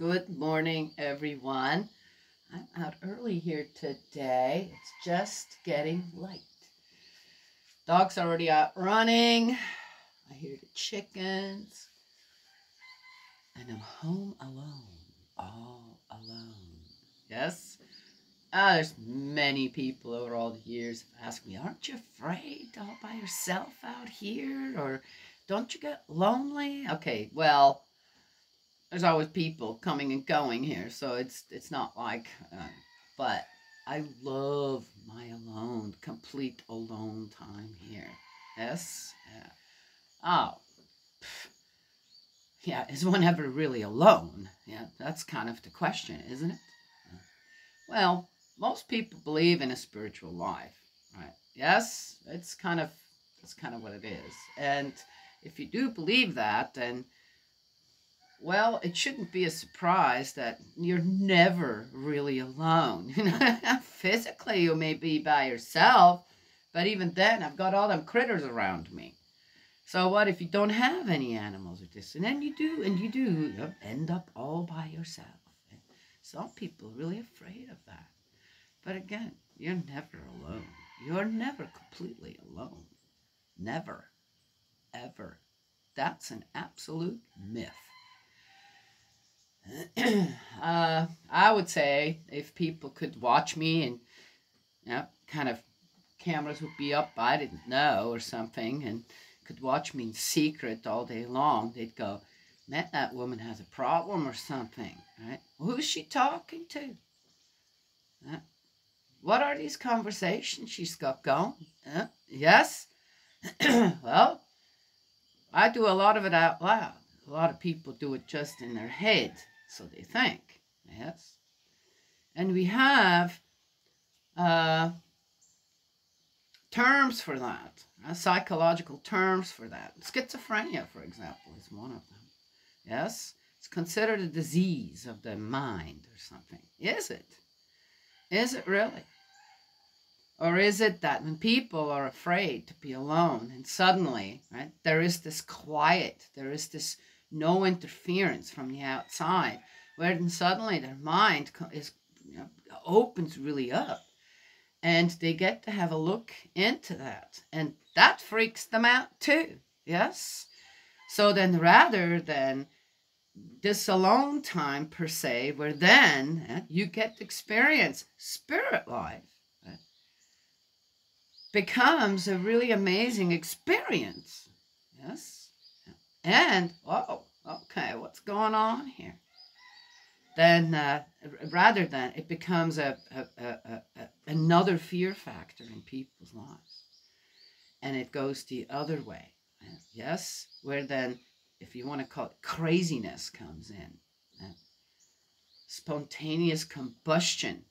Good morning, everyone. I'm out early here today. It's just getting light. Dog's already out running. I hear the chickens. And I'm home alone, all alone. Yes? Ah, there's many people over all the years have asked me, aren't you afraid all by yourself out here? Or don't you get lonely? Okay, well, there's always people coming and going here, so it's it's not like, uh, but I love my alone, complete alone time here. Yes? Yeah. Oh. Yeah, is one ever really alone? Yeah, that's kind of the question, isn't it? Well, most people believe in a spiritual life, right? Yes, it's kind of that's kind of what it is. And if you do believe that, then well, it shouldn't be a surprise that you're never really alone. Physically, you may be by yourself, but even then, I've got all them critters around me. So what if you don't have any animals or this? And then you do, and you do you end up all by yourself. Some people are really afraid of that. But again, you're never alone. You're never completely alone. Never. Ever. That's an absolute myth. uh, I would say if people could watch me and you know, kind of cameras would be up, I didn't know or something, and could watch me in secret all day long, they'd go, man, that woman has a problem or something, right? Who's she talking to? Uh, what are these conversations she's got going? Uh, yes? well, I do a lot of it out loud. A lot of people do it just in their head, so they think. Yes? And we have uh, terms for that, uh, psychological terms for that. Schizophrenia, for example, is one of them. Yes? It's considered a disease of the mind or something. Is it? Is it really? Or is it that when people are afraid to be alone and suddenly, right, there is this quiet, there is this no interference from the outside, where then suddenly their mind is you know, opens really up and they get to have a look into that. And that freaks them out too. Yes? So then rather than this alone time per se, where then eh, you get to experience spirit life, eh, becomes a really amazing experience. Yes? And, oh, okay, what's going on here? Then, uh, rather than it becomes a, a, a, a, another fear factor in people's lives. And it goes the other way. Yes? Where then, if you want to call it craziness, comes in. Spontaneous combustion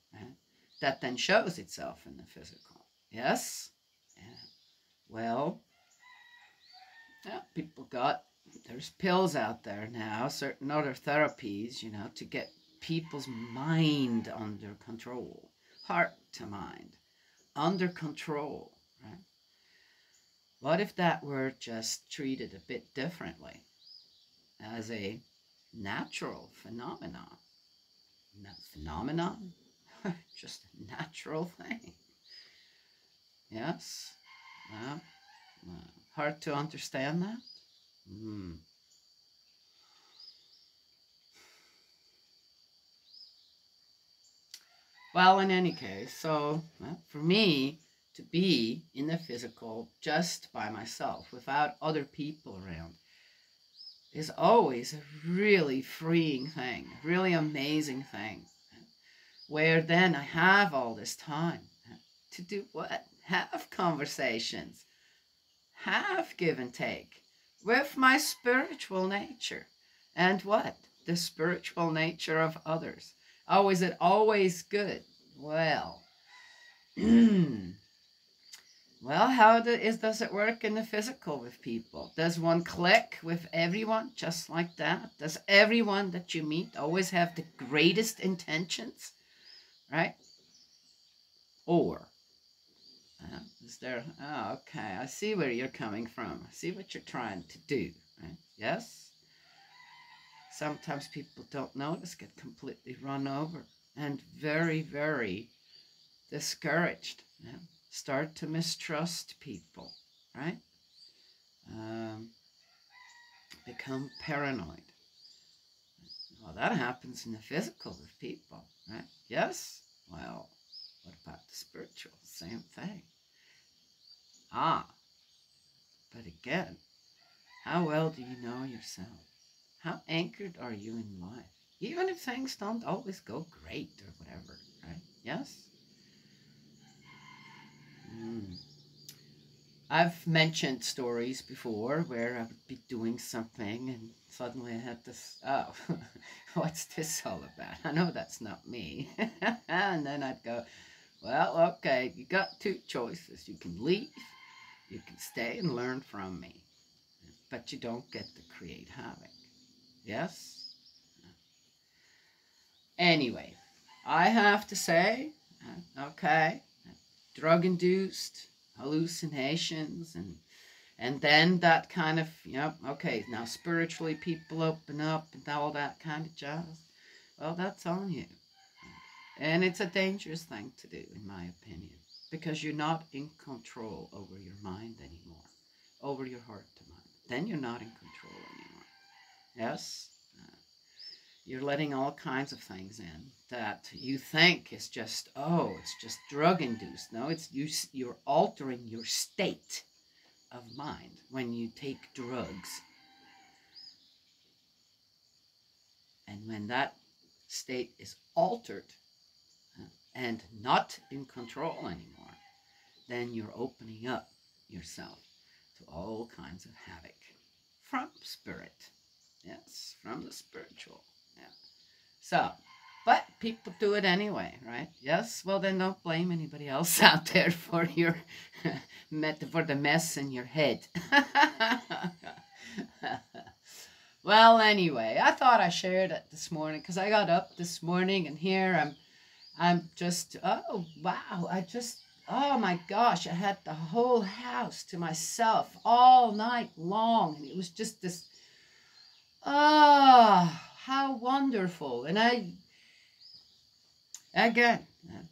that then shows itself in the physical. Yes? Well, yeah, people got there's pills out there now, certain other therapies, you know, to get people's mind under control, heart to mind, under control, right? What if that were just treated a bit differently as a natural phenomenon? No, phenomenon? just a natural thing. Yes? Uh, hard to understand that? Mm. Well, in any case, so for me to be in the physical just by myself without other people around is always a really freeing thing, really amazing thing. Where then I have all this time to do what? Have conversations, have give and take, with my spiritual nature. And what? The spiritual nature of others. Oh, is it always good? Well, well, how do, is, does it work in the physical with people? Does one click with everyone just like that? Does everyone that you meet always have the greatest intentions? Right? Or is there, oh, okay, I see where you're coming from. I see what you're trying to do, right? Yes? sometimes people don't notice, get completely run over and very, very discouraged. Yeah? Start to mistrust people, right? Um, become paranoid. Well, that happens in the physical with people, right? Yes? Well, what about the spiritual? Same thing. Ah, but again, how well do you know yourself? How anchored are you in life? Even if things don't always go great or whatever, right? Yes? Mm. I've mentioned stories before where I would be doing something and suddenly I had this, oh, what's this all about? I know that's not me. and then I'd go, well, okay, you got two choices. You can leave, you can stay and learn from me, but you don't get to create havoc. Yes? Anyway, I have to say, uh, okay, drug-induced hallucinations and and then that kind of yep okay now spiritually people open up and all that kind of jazz well that's on you and it's a dangerous thing to do in my opinion because you're not in control over your mind anymore over your heart to mind. Then you're not in control anymore. Yes you're letting all kinds of things in that you think is just oh it's just drug induced no it's you you're altering your state of mind when you take drugs. And when that state is altered uh, and not in control anymore then you're opening up yourself to all kinds of havoc from spirit yes from the spiritual Yeah. so, but people do it anyway, right? Yes. Well, then don't blame anybody else out there for your for the mess in your head. well, anyway, I thought I shared it this morning because I got up this morning and here I'm, I'm just oh wow, I just oh my gosh, I had the whole house to myself all night long, and it was just this. Oh, how wonderful. And I, again,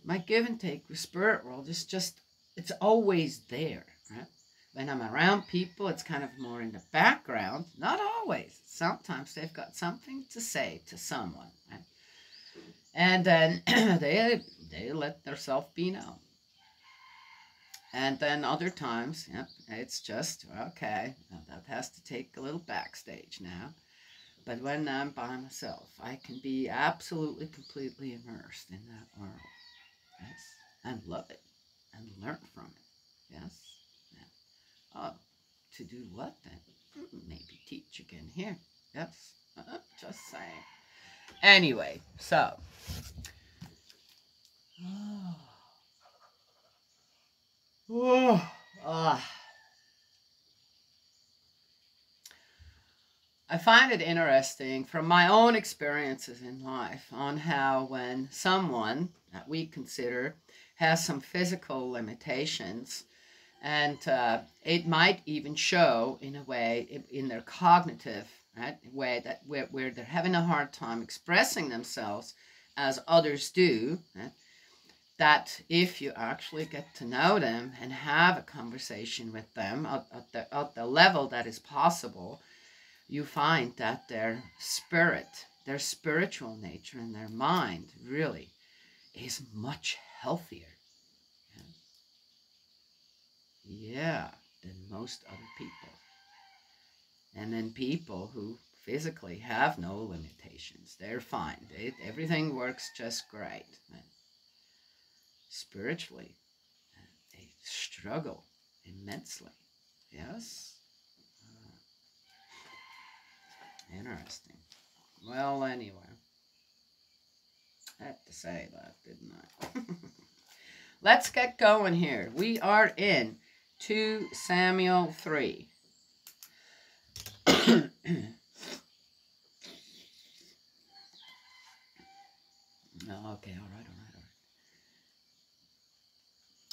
my give and take with spirit world is just, it's always there. Right? When I'm around people, it's kind of more in the background. Not always. Sometimes they've got something to say to someone. Right? And then they, they let themselves be known. And then other times, yeah, it's just, okay, that has to take a little backstage now. But when I'm by myself, I can be absolutely, completely immersed in that world. Yes. And love it. And learn from it. Yes. Yeah. Oh, to do what then? Hmm, maybe teach again here. Yes. Just saying. Anyway, so. Oh. Ah. I find it interesting from my own experiences in life on how when someone that we consider has some physical limitations and uh, it might even show in a way in their cognitive right, way that where, where they're having a hard time expressing themselves as others do right, that if you actually get to know them and have a conversation with them at, the, at the level that is possible you find that their spirit, their spiritual nature, and their mind really is much healthier. Yeah, yeah than most other people. And then people who physically have no limitations, they're fine. They, everything works just great. Spiritually, they struggle immensely. Yes? Ah. Interesting. Well, anyway. I had to say that, didn't I? Let's get going here. We are in 2 Samuel 3. okay, all right, all right.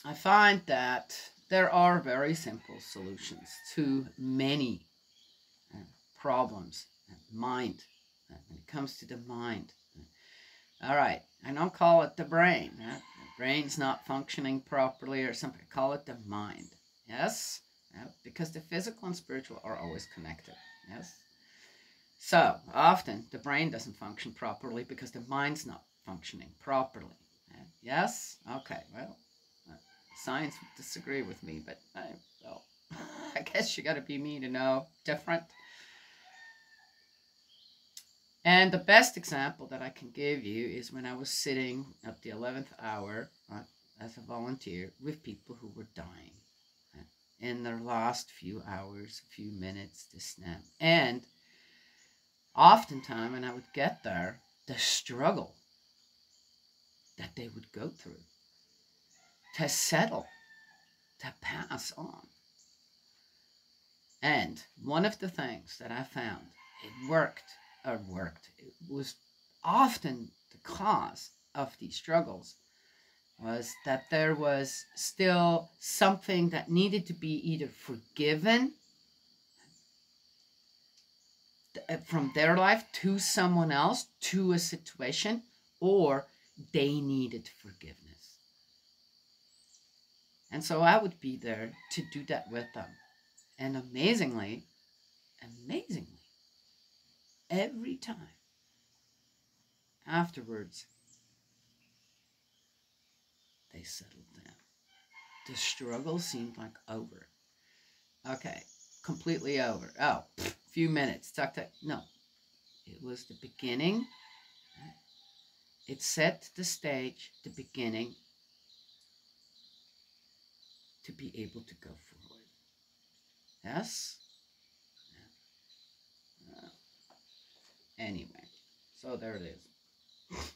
I find that there are very simple solutions to many uh, problems mind when it comes to the mind. All right, I don't call it the brain. The brain's not functioning properly or something. I call it the mind. Yes? Because the physical and spiritual are always connected. Yes? So, often the brain doesn't function properly because the mind's not functioning properly. Yes? Okay, well, uh, science would disagree with me, but I, well, I guess you got to be me to know different. And the best example that I can give you is when I was sitting at the 11th hour as a volunteer with people who were dying in their last few hours, few minutes to snap. And oftentimes when I would get there, the struggle that they would go through to settle, to pass on. And one of the things that I found, it worked or worked, it was often the cause of these struggles was that there was still something that needed to be either forgiven uh, from their life to someone else, to a situation, or they needed forgiveness. And so I would be there to do that with them. And amazingly, amazingly, every time afterwards, they settled down. The struggle seemed like over. Okay, completely over. Oh, few minutes. Tuck, tuck. No, it was the beginning it set the stage, the beginning, to be able to go forward. Yes? Uh, anyway, so there it is.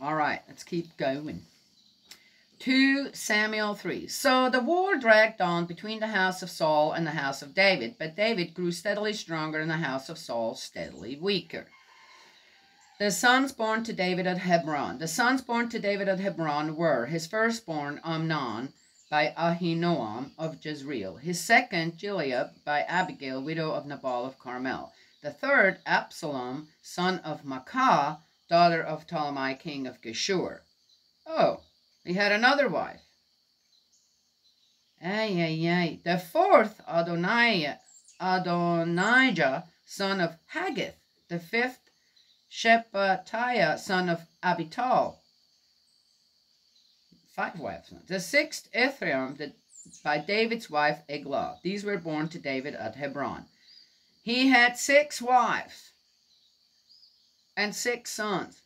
All right, let's keep going. 2 Samuel 3. So the war dragged on between the house of Saul and the house of David, but David grew steadily stronger and the house of Saul steadily weaker. The sons born to David at Hebron. The sons born to David at Hebron were his firstborn Amnon by Ahinoam of Jezreel, his second Gilead by Abigail, widow of Nabal of Carmel, the third Absalom, son of Maacah, daughter of Talmai, king of Geshur. Oh, he had another wife. Ay, ay, ay. The fourth Adonijah, Adonijah, son of Haggith. The fifth Shephatiah, son of Abital. Five wives. The sixth, Ithream, the, by David's wife, Eglah. These were born to David at Hebron. He had six wives and six sons.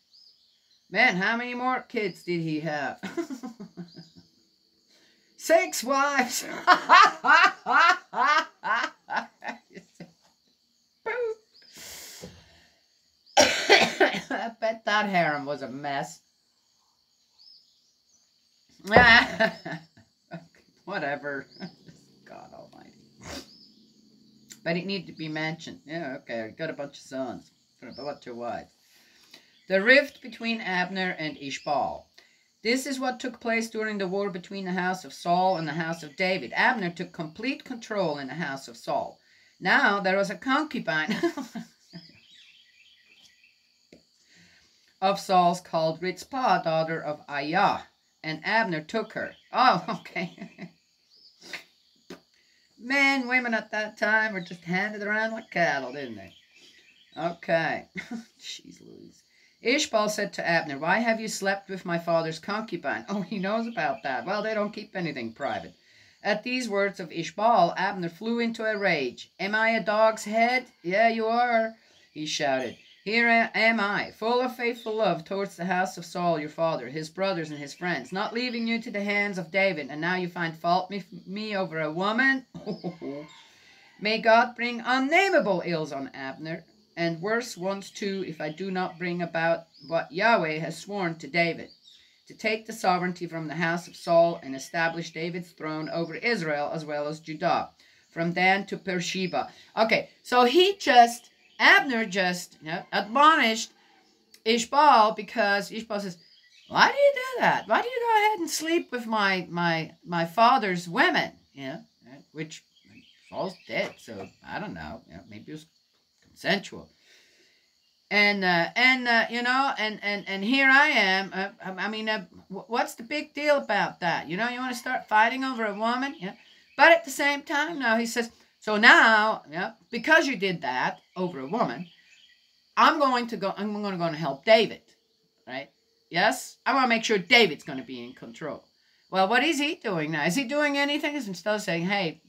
Man, how many more kids did he have? six wives. I bet that harem was a mess. Whatever. God almighty. But it needed to be mentioned. Yeah, okay, I got a bunch of sons. Got a bunch of wives. The rift between Abner and Ishbal. This is what took place during the war between the house of Saul and the house of David. Abner took complete control in the house of Saul. Now there was a concubine. of Saul's called Rizpah, daughter of Aiah, and Abner took her. Oh, okay. Men, women at that time were just handed around like cattle, didn't they? Okay. Jeez Louise. Ishbal said to Abner, Why have you slept with my father's concubine? Oh, he knows about that. Well, they don't keep anything private. At these words of Ishbal, Abner flew into a rage. Am I a dog's head? Yeah, you are, he shouted. Here am I, full of faithful love towards the house of Saul your father, his brothers and his friends, not leaving you to the hands of David, and now you find fault with me over a woman? May God bring unnameable ills on Abner, and worse ones too, if I do not bring about what Yahweh has sworn to David, to take the sovereignty from the house of Saul and establish David's throne over Israel as well as Judah, from Dan to Beersheba. Okay, so he just Abner just you know, admonished Ishbal because Ishbal says, why do you do that? Why do you go ahead and sleep with my my my father's women? You know, which Saul's dead, so I don't know. You know maybe it was consensual. and uh, and uh, you know and and and here I am. Uh, I mean, uh, what's the big deal about that? You know, you want to start fighting over a woman, yeah. But at the same time, now he says, so now, yeah, because you did that over a woman, I'm going to go. I'm going to go and help David, right? Yes, I want to make sure David's going to be in control. Well, what is he doing now? Is he doing anything? Is instead of saying, "Hey,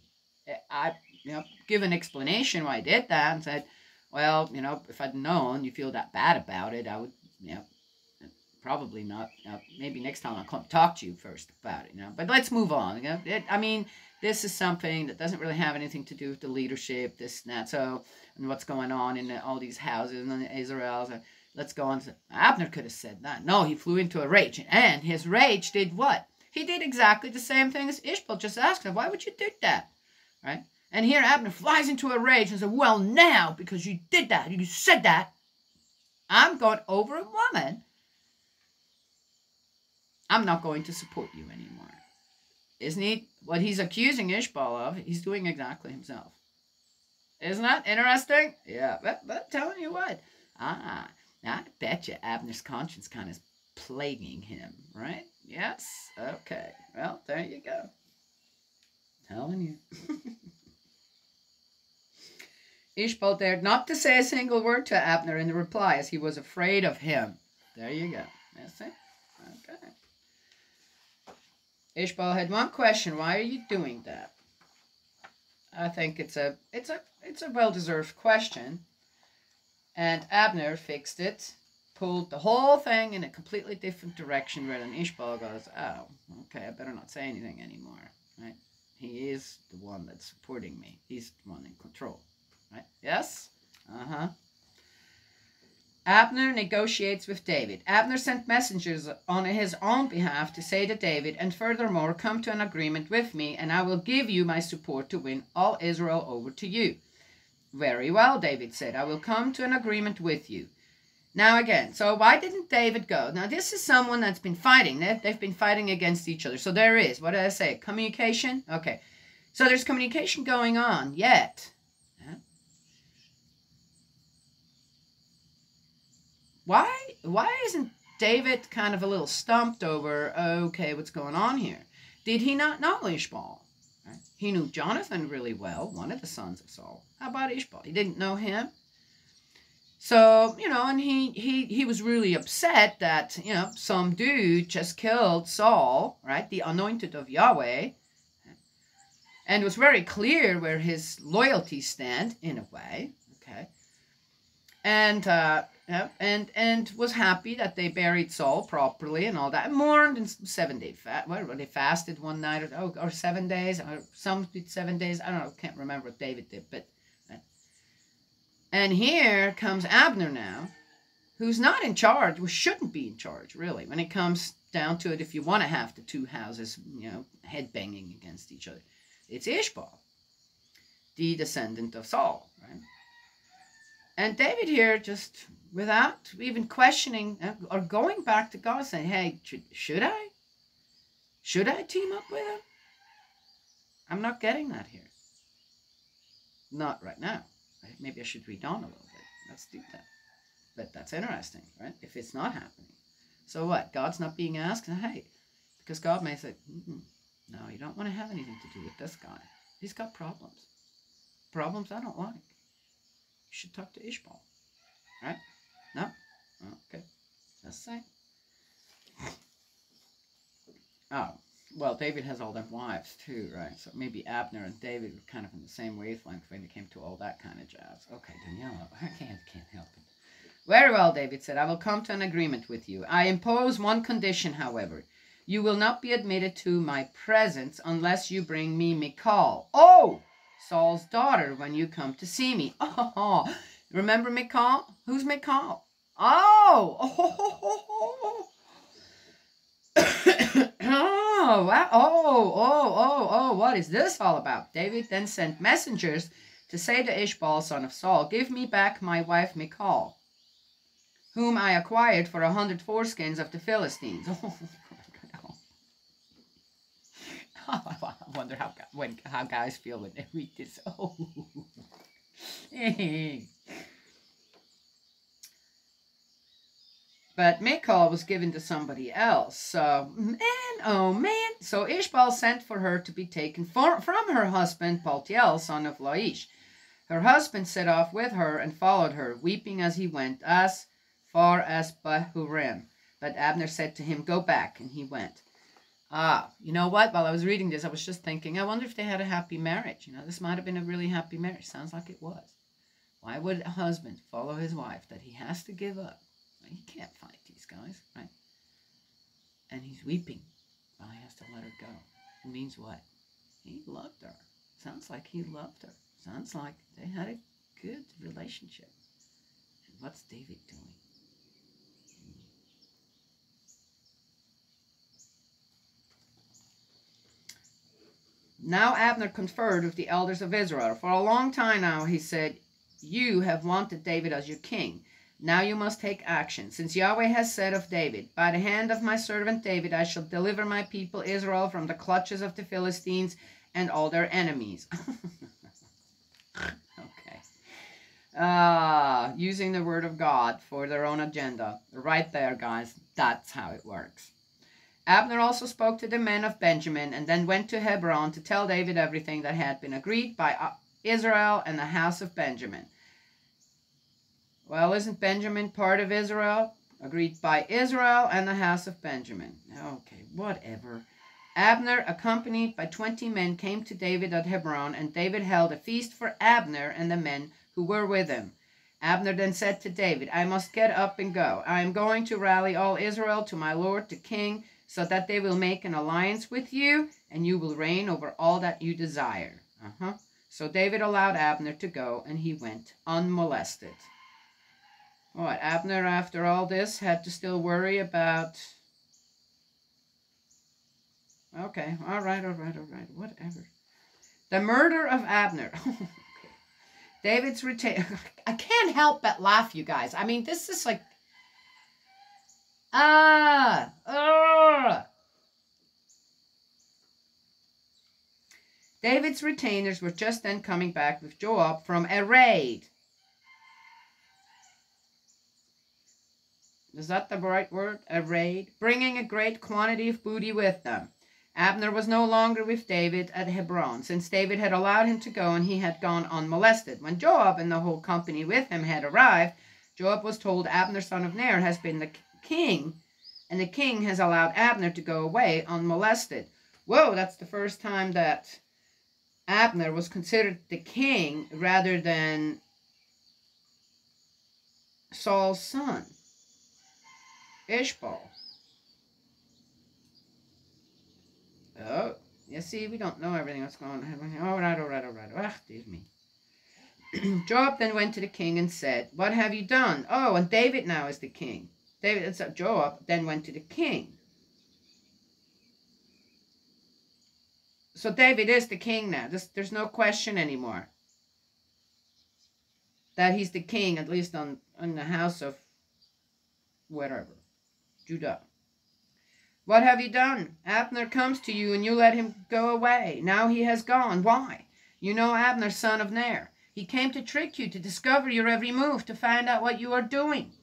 I," you know, give an explanation why I did that, and said well, you know, if I'd known you feel that bad about it, I would, you know, probably not. You know, maybe next time I'll come talk to you first about it, you know. But let's move on. You know? it, I mean, this is something that doesn't really have anything to do with the leadership, this and that. So, and what's going on in all these houses in Israel. So let's go on. Abner could have said that. No, he flew into a rage. And his rage did what? He did exactly the same thing as Ishbal just asked him. Why would you do that? Right? And here Abner flies into a rage and says, Well, now, because you did that, you said that, I'm going over a woman. I'm not going to support you anymore. Isn't he? What he's accusing Ishbal of, he's doing exactly himself. Isn't that interesting? Yeah, but, but telling you what, ah, I bet you Abner's conscience kind of plaguing him, right? Yes? Okay. Well, there you go. Telling you. Ishbal dared not to say a single word to Abner in reply as he was afraid of him. There you go. That's it. Ishbal had one question. Why are you doing that? I think it's a it's a it's a well-deserved question. And Abner fixed it, pulled the whole thing in a completely different direction where then Ishbal goes, Oh, okay, I better not say anything anymore. Right? He is the one that's supporting me. He's the one in control. Right? Yes? Uh-huh. Abner negotiates with David. Abner sent messengers on his own behalf to say to David, and furthermore, come to an agreement with me, and I will give you my support to win all Israel over to you. Very well, David said, I will come to an agreement with you. Now again, so why didn't David go? Now this is someone that's been fighting. They've been fighting against each other. So there is, what did I say? Communication? Okay. So there's communication going on, yet why why isn't David kind of a little stumped over, okay, what's going on here? Did he not know Ishbal? Right? He knew Jonathan really well, one of the sons of Saul. How about Ishbal? He didn't know him. So, you know, and he, he, he was really upset that, you know, some dude just killed Saul, right? The anointed of Yahweh. And was very clear where his loyalties stand, in a way, okay? And, uh, yeah, and and was happy that they buried Saul properly and all that. Mourned and seven day fast. What they fasted one night or oh, or seven days or some seven days. I don't know. Can't remember what David did, but. And here comes Abner now, who's not in charge, who shouldn't be in charge really. When it comes down to it, if you want to have the two houses, you know, head banging against each other, it's Ishbal, the descendant of Saul? And David here just without even questioning uh, or going back to God saying, hey, should, I? Should I team up with him? I'm not getting that here. Not right now. Maybe I should read on a little bit. Let's do that. But that's interesting, right? If it's not happening. So what? God's not being asked? Hey, because God may say, mm no, you don't want to have anything to do with this guy. He's got problems. Problems I don't like. You should talk to Ishbal. Right? No? Okay. Just say. Oh, well, David has all them wives too, right? So maybe Abner and David were kind of in the same wavelength when it came to all that kind of jazz. Okay, Daniela, I can't, can't help it. Very well, David said, I will come to an agreement with you. I impose one condition, however. You will not be admitted to my presence unless you bring me Michal. Oh, Saul's daughter, when you come to see me. Oh, remember Michal? Who's Michal? Oh, oh, oh, wow. oh, oh, oh, oh, what is this all about? David then sent messengers to say to Ishbal, son of Saul, Give me back my wife Michal, whom I acquired for a hundred foreskins of the Philistines. I wonder how when how guys feel when they read this. Oh. But Michal was given to somebody else. So, man, oh man. So Ishbal sent for her to be taken for, from her husband, Paltiel, son of Laish. Her husband set off with her and followed her, weeping as he went, as far as Bahurim. But Abner said to him, Go back, and he went. Ah, you know what? While I was reading this, I was just thinking, I wonder if they had a happy marriage. You know, this might have been a really happy marriage. Sounds like it was. Why would a husband follow his wife that he has to give up? He can't fight these guys, right? And he's weeping while he has to let her go. It means what? He loved her. Sounds like he loved her. Sounds like they had a good relationship. And what's David doing? Now Abner conferred with the elders of Israel. For a long time now, he said, You have wanted David as your king. Now you must take action, since Yahweh has said of David, By the hand of my servant David I shall deliver my people Israel from the clutches of the Philistines and all their enemies. okay. Uh, using the word of God for their own agenda. Right there, guys. That's how it works. Abner also spoke to the men of Benjamin and then went to Hebron to tell David everything that had been agreed by uh, Israel and the house of Benjamin. Well, isn't Benjamin part of Israel? Agreed by Israel and the house of Benjamin. Okay, whatever. Abner, accompanied by twenty men, came to David at Hebron, and David held a feast for Abner and the men who were with him. Abner then said to David, I must get up and go. I am going to rally all Israel to my lord, the king, so that they will make an alliance with you, and you will reign over all that you desire. Uh-huh. So David allowed Abner to go, and he went unmolested. What, Abner, after all this, had to still worry about... Okay, all right, all right, all right, whatever. The murder of Abner. David's retain. I can't help but laugh, you guys. I mean, this is like Ah! Uh. David's retainers were just then coming back with Joab from a raid. Is that the right word? A raid? Bringing a great quantity of booty with them. Abner was no longer with David at Hebron, since David had allowed him to go and he had gone unmolested. When Joab and the whole company with him had arrived, Joab was told Abner son of Ner has been the king, and the king has allowed Abner to go away unmolested. Whoa, that's the first time that Abner was considered the king rather than Saul's son, Ishbal. Oh, you see, we don't know everything that's going on. All right, all right, all right. Ah, dear me. Joab then went to the king and said, What have you done? Oh, and David now is the king. David, so Joab then went to the king. So David is the king now. There's, there's no question anymore. That he's the king, at least on, on the house of whatever, Judah. What have you done? Abner comes to you and you let him go away. Now he has gone. Why? You know Abner, son of Ner. He came to trick you, to discover your every move, to find out what you are doing.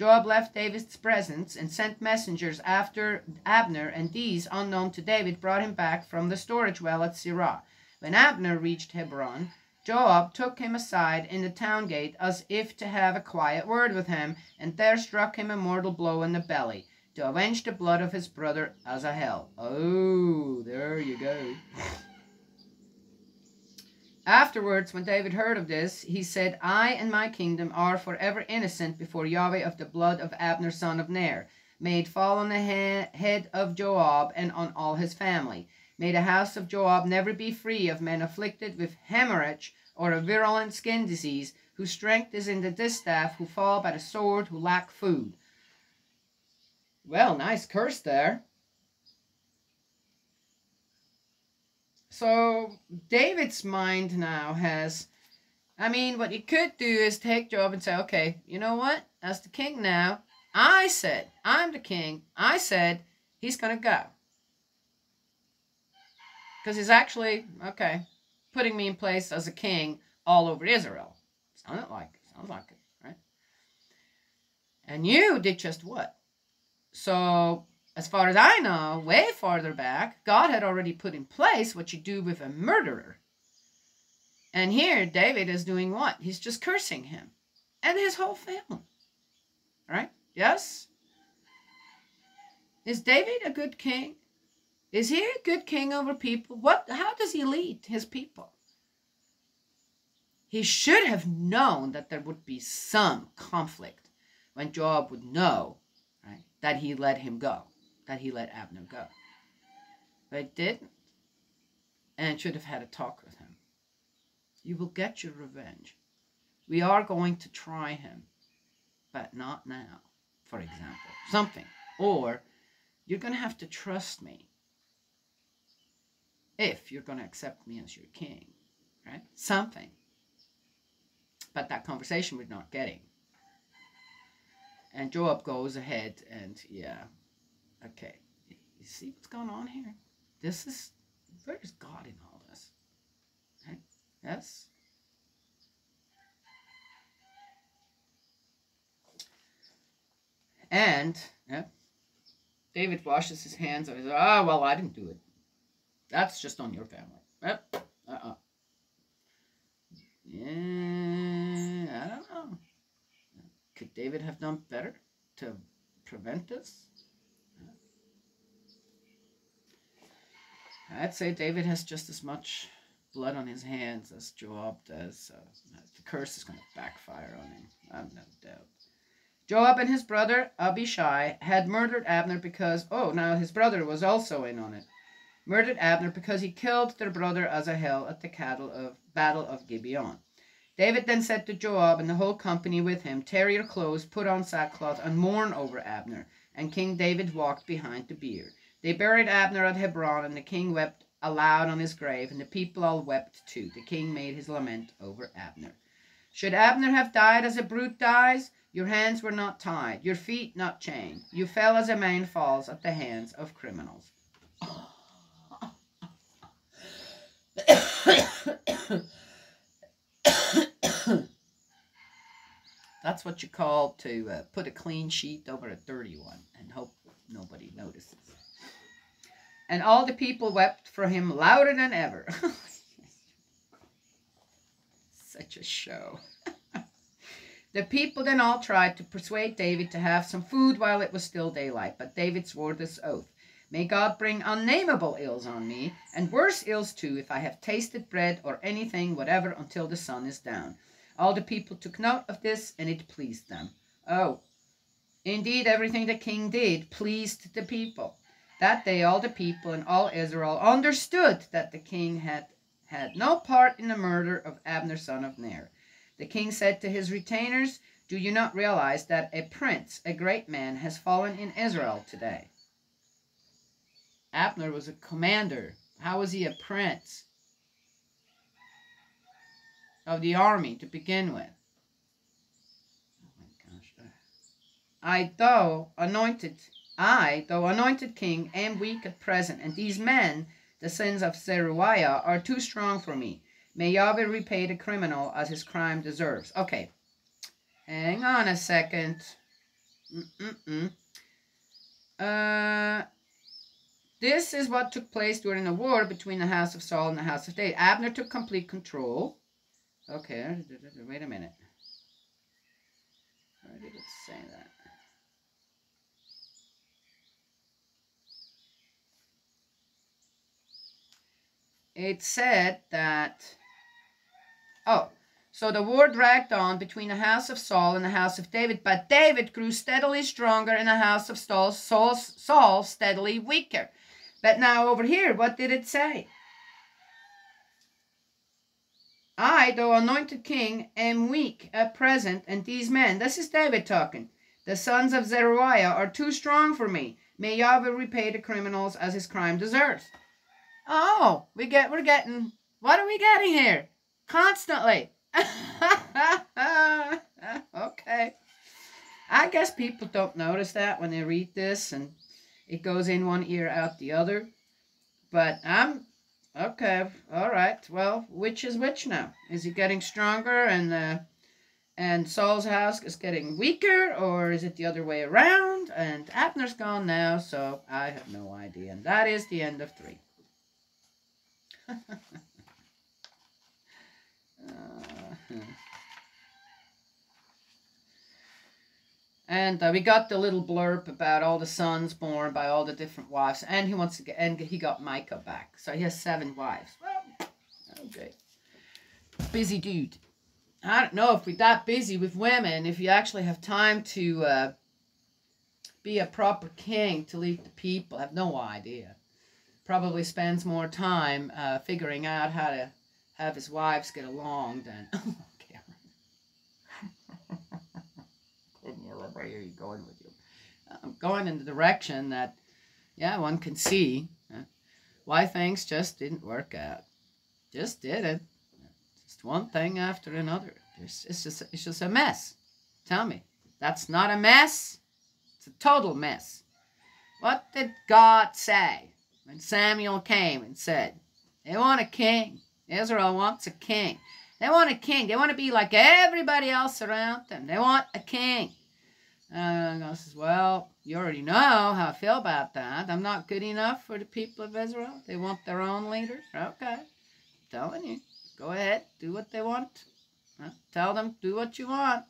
Joab left David's presence and sent messengers after Abner, and these, unknown to David, brought him back from the storage well at Sirah. When Abner reached Hebron, Joab took him aside in the town gate as if to have a quiet word with him, and there struck him a mortal blow in the belly, to avenge the blood of his brother Asahel. Oh, there you go. Afterwards, when David heard of this, he said, I and my kingdom are forever innocent before Yahweh of the blood of Abner son of Ner. It fall on the he head of Joab and on all his family. May the house of Joab never be free of men afflicted with hemorrhage or a virulent skin disease, whose strength is in the distaff, who fall by the sword, who lack food. Well, nice curse there. So David's mind now has, I mean, what he could do is take Joab and say, okay, you know what? As the king now, I said, I'm the king. I said he's going to go. Because he's actually, okay, putting me in place as a king all over Israel. Sounded like it. Sounds like it, right? And you did just what? So, as far as I know, way farther back, God had already put in place what you do with a murderer. And here, David is doing what? He's just cursing him and his whole family. Right? Yes? Is David a good king? Is he a good king over people? What how does he lead his people? He should have known that there would be some conflict when Joab would know right, that he let him go, that he let Abner go. But he didn't. And should have had a talk with him. You will get your revenge. We are going to try him, but not now, for example. Something. Or you're going to have to trust me if you're going to accept me as your king, right? Something. But that conversation we're not getting. And Joab goes ahead and, yeah, okay. You see what's going on here? This is, where is God in all this? Yes? And, yeah, David washes his hands and says, ah, oh, well, I didn't do it. That's just on your family. Yep. Uh-uh. Yeah, I don't know. Could David have done better to prevent this? I'd say David has just as much blood on his hands as Joab does. the curse is going to backfire on him. I've no doubt. Joab and his brother Abishai had murdered Abner because, oh, now his brother was also in on it murdered Abner because he killed their brother Asahel at the cattle of battle of Gibeon. David then said to Joab and the whole company with him, Tear your clothes, put on sackcloth, and mourn over Abner. And King David walked behind the bier. They buried Abner at Hebron, and the king wept aloud on his grave, and the people all wept too. The king made his lament over Abner. Should Abner have died as a brute dies? Your hands were not tied, your feet not chained. You fell as a man falls at the hands of criminals. That's what you call to uh, put a clean sheet over a dirty one and hope nobody notices. And all the people wept for him louder than ever. Such a show. the people then all tried to persuade David to have some food while it was still daylight, but David swore this oath. May God bring unnameable ills on me, and worse ills too, if I have tasted bread or anything whatever until the sun is down. All the people took note of this, and it pleased them. Oh, indeed, everything the king did pleased the people. That day all the people and all Israel understood that the king had had no part in the murder of Abner son of Ner. The king said to his retainers, Do you not realize that a prince, a great man, has fallen in Israel today? Abner was a commander. How was he a prince of the army to begin with? Oh. I, though anointed, I, though anointed king, am weak at present, and these men, the sons of Zeruiah, are too strong for me. May Yahweh repay the criminal as his crime deserves. Okay, hang on a second. Mm-mm-mm. Uh, this is what took place during the war between the house of Saul and the house of David. Abner took complete control. Okay, wait a minute. Where did it say that? It said that, oh, so the war dragged on between the house of Saul and the house of David, but David grew steadily stronger in the house of Saul, Saul, Saul steadily weaker. But now over here, what did it say? I, though anointed king, am weak at present, and these men, this is David talking, the sons of Zeruiah, are too strong for me. May Yahweh repay the criminals as his crime deserves. Oh, we get, we're getting, what are we getting here? Constantly. okay. I guess people don't notice that when they read this and it goes in one ear, out the other. But I'm, okay, all right. Well, which is which now? Is he getting stronger and, uh, and Saul's house is getting weaker, or is it the other way around? And Abner's gone now, so I have no idea. And that is the end of three. Uh, and uh, we got the little blurb about all the sons born by all the different wives, and he wants to get, and he got Michal back, so he has seven wives. Well, okay, busy dude. I don't know if we're that busy with women, if you actually have time to uh, be a proper king to lead the people. I have no idea. Probably spends more time uh, figuring out how to have his wives get along than. where are you going with you? I'm going in the direction that, yeah, one can see uh, why things just didn't work out. Just didn't. Just one thing after another. It's, it's, just, it's just a mess. Tell me, that's not a mess? It's a total mess. What did God say when Samuel came and said, they want a king. Israel wants a king. They want a king. They want to be like everybody else around them. They want a king. And God says, Well, you already know how I feel about that. I'm not good enough for the people of Israel. They want their own leader. Okay. I'm telling you. Go ahead. Do what they want. Tell them, do what you want.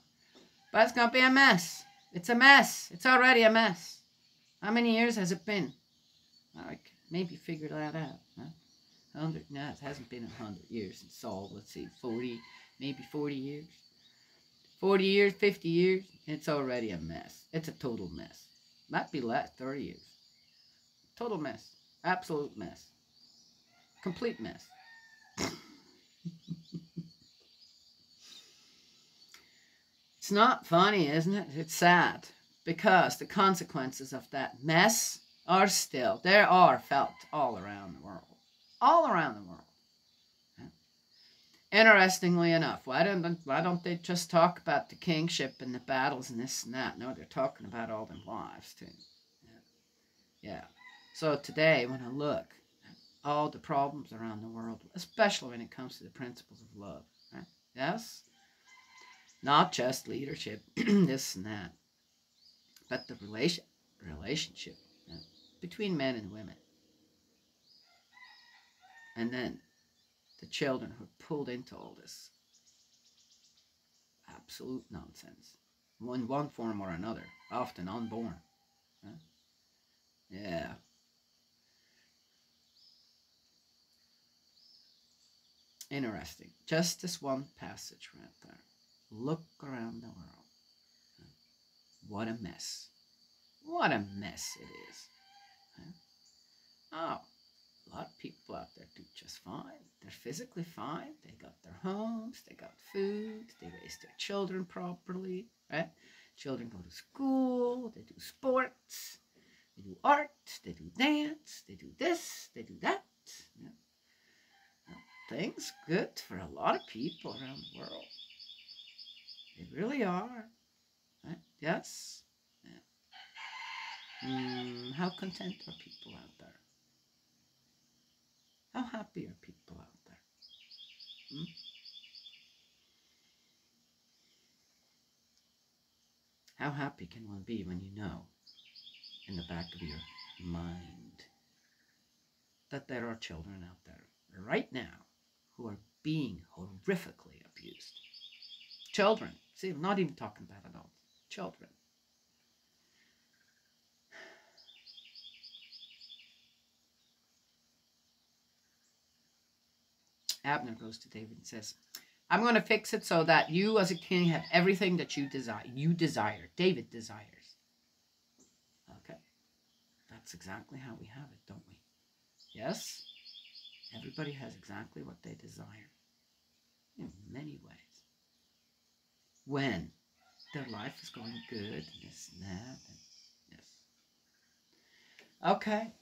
But it's going to be a mess. It's a mess. It's already a mess. How many years has it been? I maybe figure that out. Huh? 100, no, it hasn't been a 100 years since Saul. Let's see, 40, maybe 40 years. 40 years, 50 years, it's already a mess. It's a total mess. Might be less, 30 years. Total mess. Absolute mess. Complete mess. it's not funny, isn't it? It's sad. Because the consequences of that mess are still, there are felt all around the world. All around the world. Interestingly enough, why don't why don't they just talk about the kingship and the battles and this and that? No, they're talking about all them wives too. Yeah. yeah. So today, when I look at all the problems around the world, especially when it comes to the principles of love, right? yes, not just leadership, this and that, but the relation relationship between men and women, and then the children who are pulled into all this absolute nonsense in one form or another, often unborn. Yeah. Interesting. Just this one passage right there. Look around the world. What a mess. What a mess it is. Oh, a lot of people out there do just fine. They're physically fine. They got their homes, they got food, they raise their children properly, right? Children go to school, they do sports, they do art, they do dance, they do this, they do that. Things good for a lot of people around the world. They really are. Right? Yes. Yeah. Mm, how content are people out there? How happy are people out there? Hmm? How happy can one be when you know in the back of your mind that there are children out there right now who are being horrifically abused? Children. See, I'm not even talking about adults. Children. Abner goes to David and says, I'm going to fix it so that you as a king have everything that you desire. You desire. David desires. Okay. That's exactly how we have it, don't we? Yes? Everybody has exactly what they desire. In many ways. When their life is going good and this and that. And yes. Okay.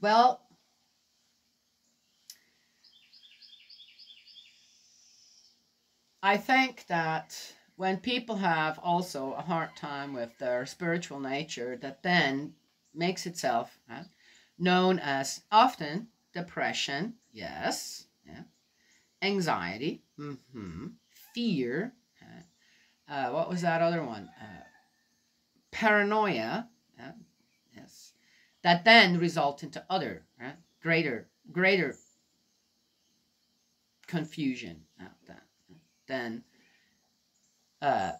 Well, I think that when people have also a hard time with their spiritual nature, that then makes itself uh, known as often depression, yes, yeah, anxiety, mm-hmm, fear. Uh, what was that other one? Uh, paranoia. Uh, yes. That then result into other greater greater confusion out that then uh,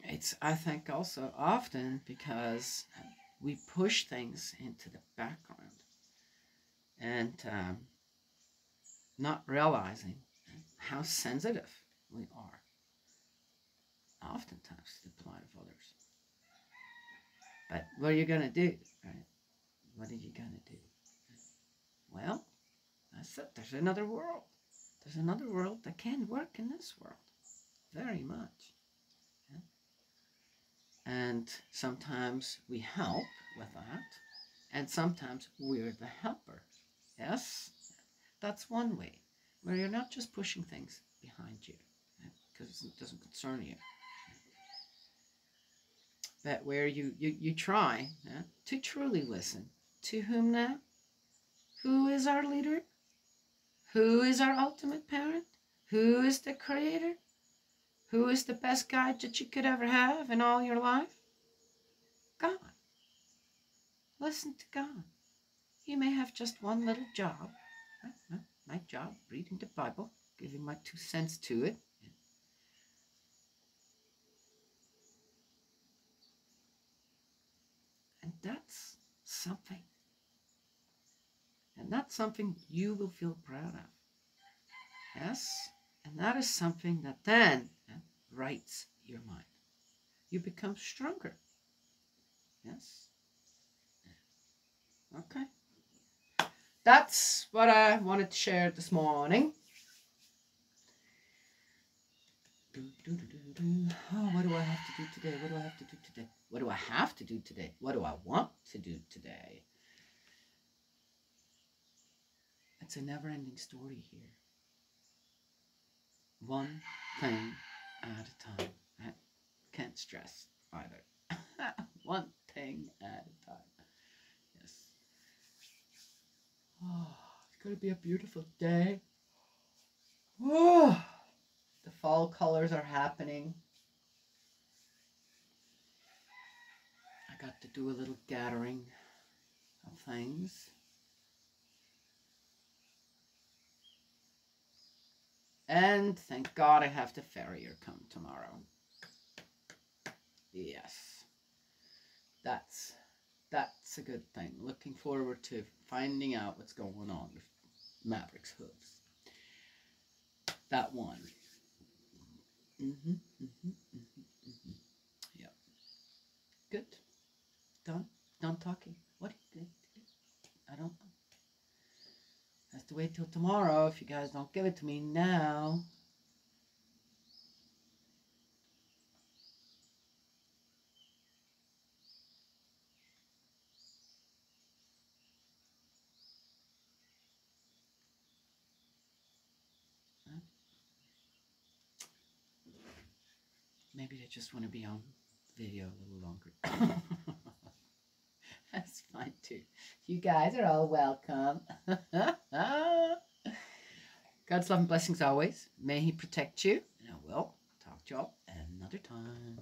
it's I think also often because we push things into the background and um, not realizing how sensitive we are oftentimes to the plight of others. But what are you going to do, right? What are you going to do? Well, that's it. There's another world. There's another world that can work in this world very much. Yeah? And sometimes we help with that, and sometimes we're the helper. Yes? That's one way where you're not just pushing things behind you because it doesn't concern you but where you, you, you try uh, to truly listen. To whom now? Who is our leader? Who is our ultimate parent? Who is the creator? Who is the best guide that you could ever have in all your life? God. Listen to God. You may have just one little job. My job, reading the Bible, giving my two cents to it. And that's something. And that's something you will feel proud of. Yes? And that is something that then writes your mind. You become stronger. Yes? Okay. That's what I wanted to share this morning. Oh, what do I have to do today? What do I have to do today? What do I have to do today? What do I want to do today? It's a never ending story here. One thing at a time. I can't stress either. One thing at a time. Yes. Oh, it's going to be a beautiful day. Oh, the fall colors are happening. I got to do a little gathering of things. And thank God I have the farrier come tomorrow. Yes. That's that's a good thing. Looking forward to finding out what's going on with Maverick's hooves. That one. Mm-hmm, mm-hmm, mm-hmm, mm-hmm. Yep. Good. Done. Done talking. What? do you think? I don't know. To wait till tomorrow if you guys don't give it to me now. Maybe they just want to be on video a little longer. That's fine too. You guys are all welcome. God's love and blessings always. May He protect you. And I will talk to y'all another time.